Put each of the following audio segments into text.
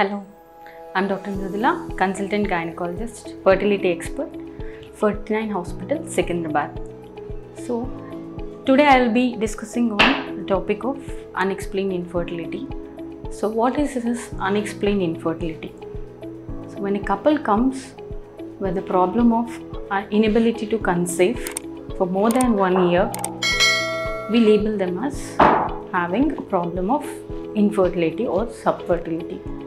Hello, I'm Dr. Mrudula, consultant gynecologist, fertility expert, Ferty9 Hospital, Secunderabad. So, today I will be discussing on the topic of unexplained infertility. So, what is this unexplained infertility? So, when a couple comes with the problem of uh, inability to conceive for more than one year, we label them as having a problem of infertility or subfertility.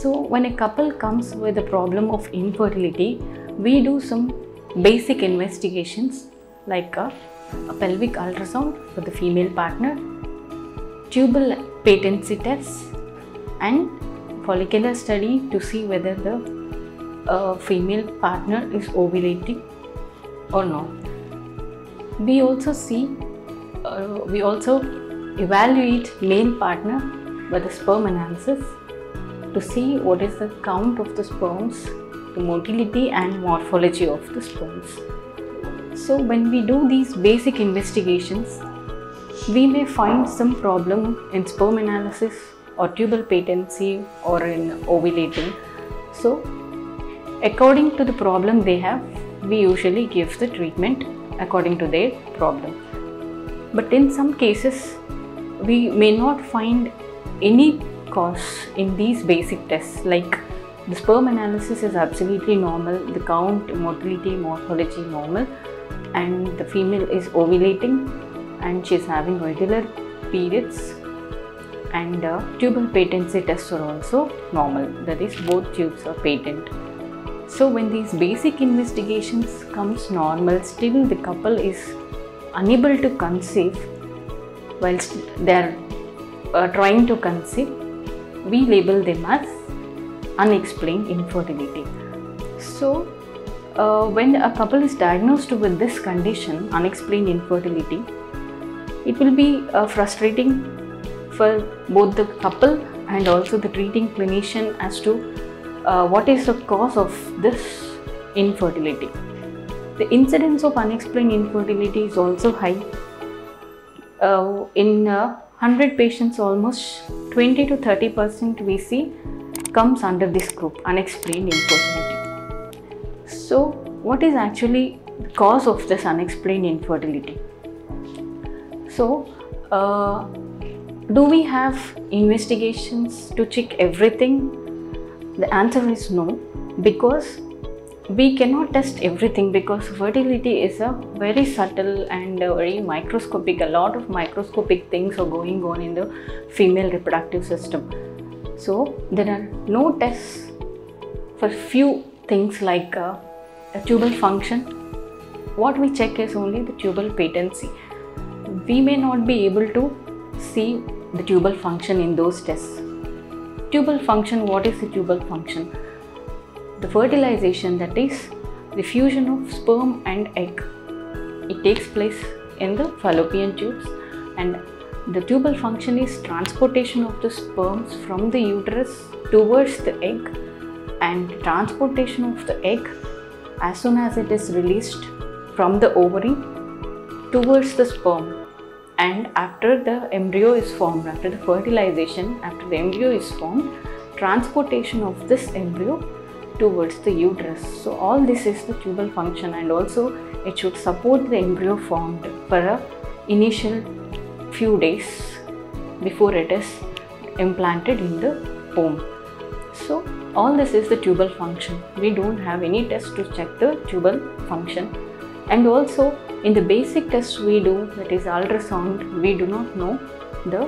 So, when a couple comes with a problem of infertility, we do some basic investigations like a, a pelvic ultrasound for the female partner, tubal patency tests, and follicular study to see whether the uh, female partner is ovulating or not. We also see, uh, we also evaluate male partner by the sperm analysis to see what is the count of the sperms, the motility and morphology of the sperms. So when we do these basic investigations, we may find some problem in sperm analysis or tubal patency or in ovulating. So according to the problem they have, we usually give the treatment according to their problem. But in some cases, we may not find any cause in these basic tests like the sperm analysis is absolutely normal, the count, motility, morphology normal, and the female is ovulating and she is having regular periods and uh, tubal patency tests are also normal. That is both tubes are patent. So when these basic investigations comes normal still the couple is unable to conceive whilst they are uh, trying to conceive we label them as unexplained infertility so uh, when a couple is diagnosed with this condition unexplained infertility it will be uh, frustrating for both the couple and also the treating clinician as to uh, what is the cause of this infertility. The incidence of unexplained infertility is also high. Uh, in 100 patients, almost 20 to 30 percent we see comes under this group unexplained infertility. So, what is actually the cause of this unexplained infertility? So, uh, do we have investigations to check everything? The answer is no, because we cannot test everything because fertility is a very subtle and very microscopic, a lot of microscopic things are going on in the female reproductive system. So, there are no tests for few things like uh, a tubal function. What we check is only the tubal patency we may not be able to see the tubal function in those tests. Tubal function, what is the tubal function? The fertilization that is the fusion of sperm and egg. It takes place in the fallopian tubes and the tubal function is transportation of the sperms from the uterus towards the egg and transportation of the egg as soon as it is released from the ovary towards the sperm and after the embryo is formed after the fertilization after the embryo is formed transportation of this embryo towards the uterus. So all this is the tubal function and also it should support the embryo formed for a initial few days before it is implanted in the womb. So all this is the tubal function. We don't have any test to check the tubal function. And also in the basic test we do that is ultrasound we do not know the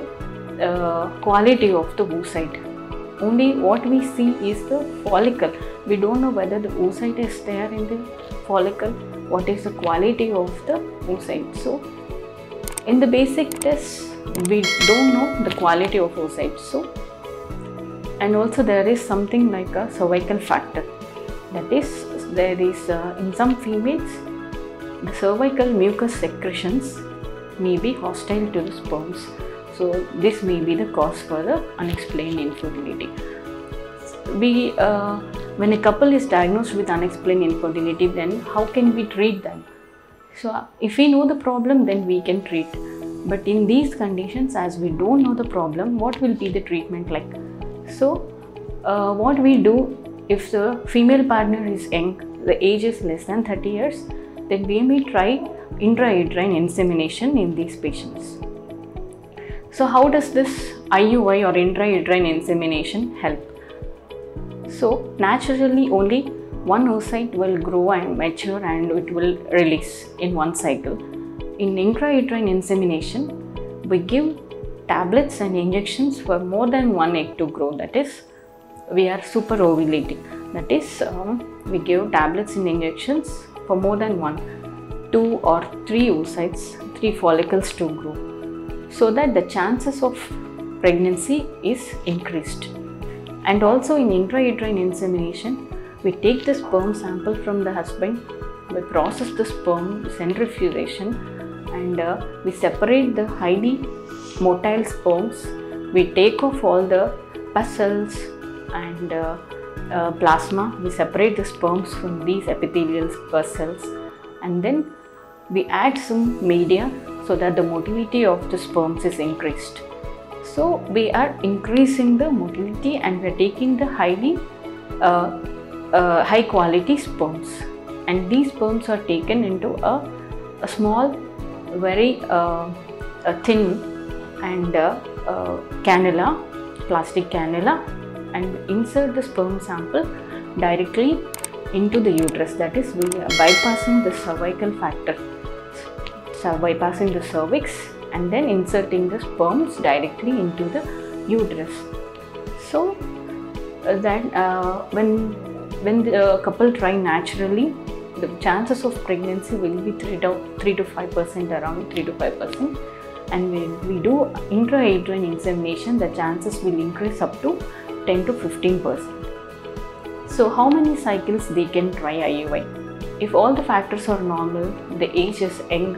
uh, quality of the oocyte. Only what we see is the follicle we don't know whether the oocyte is there in the follicle what is the quality of the oocyte so in the basic tests we don't know the quality of oocyte so and also there is something like a cervical factor that is there is uh, in some females the cervical mucus secretions may be hostile to the sperms. So, this may be the cause for the unexplained infertility. We, uh, when a couple is diagnosed with unexplained infertility, then how can we treat them? So, if we know the problem, then we can treat. But in these conditions, as we don't know the problem, what will be the treatment like? So, uh, what we do if the female partner is young, the age is less than 30 years, then we may try intrauterine insemination in these patients. So, how does this IUI or intrauterine insemination help? So, naturally, only one oocyte will grow and mature and it will release in one cycle. In intrauterine insemination, we give tablets and injections for more than one egg to grow. That is, we are super ovulating. That is, um, we give tablets and injections for more than one, two or three oocytes, three follicles to grow, so that the chances of pregnancy is increased. And also in intrauterine insemination, we take the sperm sample from the husband, we process the sperm, centrifugation, and uh, we separate the highly motile sperms. We take off all the pus cells and uh, uh, plasma. We separate the sperms from these epithelial pus cells, and then we add some media so that the motility of the sperms is increased. So we are increasing the motility and we are taking the highly uh, uh, high quality sperms. And these sperms are taken into a, a small very uh, a thin and uh, cannula plastic cannula and insert the sperm sample directly into the uterus. That is we are bypassing the cervical factor so bypassing the cervix and then inserting the sperms directly into the uterus. So uh, that uh, when when the couple try naturally the chances of pregnancy will be 3 to, 3 to 5 percent around 3 to 5 percent. And when we do intrauterine insemination the chances will increase up to 10 to 15 percent. So how many cycles they can try IUI if all the factors are normal the age is young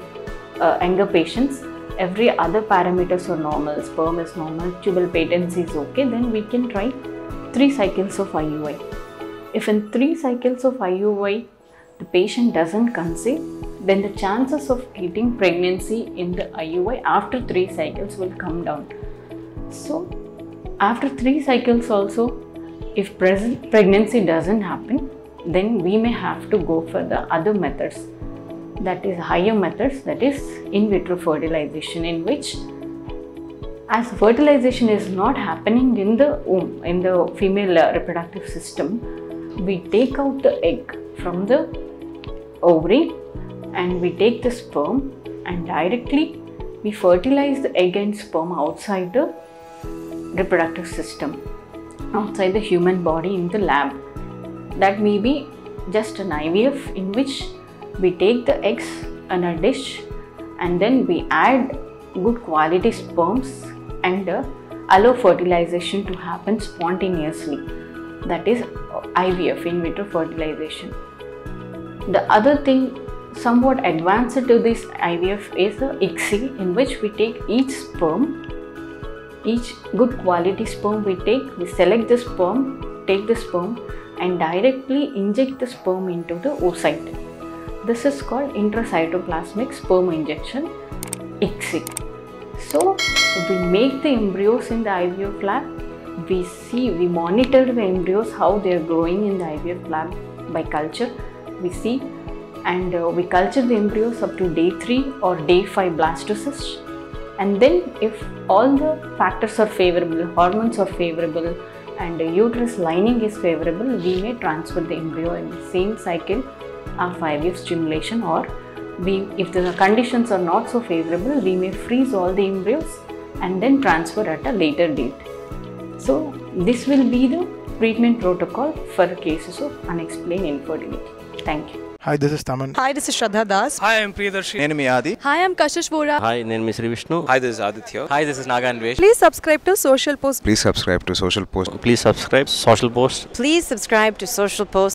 uh, younger patients every other parameters are normal sperm is normal tubal patency is okay then we can try three cycles of IUI if in three cycles of IUI the patient doesn't conceive, then the chances of getting pregnancy in the IUI after three cycles will come down. So, after three cycles, also, if present pregnancy doesn't happen, then we may have to go for the other methods that is higher methods that is in vitro fertilization in which as fertilization is not happening in the womb in the female uh, reproductive system we take out the egg from the ovary and we take the sperm and directly we fertilize the egg and sperm outside the reproductive system outside the human body in the lab. That may be just an IVF in which we take the eggs in a dish and then we add good quality sperms and uh, allow fertilization to happen spontaneously that is IVF in vitro fertilization the other thing somewhat advanced to this IVF is the ICSI in which we take each sperm, each good quality sperm we take, we select the sperm, take the sperm and directly inject the sperm into the oocyte. This is called intracytoplasmic sperm injection, ICSI. So we make the embryos in the IVF lab, we see, we monitor the embryos how they are growing in the IVF lab by culture we see. And uh, we culture the embryos up to day 3 or day 5 blastocyst and then if all the factors are favorable hormones are favorable and uterus lining is favorable we may transfer the embryo in the same cycle our 5F stimulation or we, if the conditions are not so favorable, we may freeze all the embryos and then transfer at a later date. So this will be the treatment protocol for cases of unexplained infertility. Thank you. Hi, this is Taman. Hi, this is Shraddha Das. Hi, I'm Priyadarshi. Nenam Adi. Hi, I'm Kashish Bora. Hi, name Sri Vishnu. Hi, this is Aditya. Hi, this is Naga Anvesh. Please subscribe to Social Post. Please subscribe to Social Post. Please subscribe Social Post. Please subscribe to Social Post.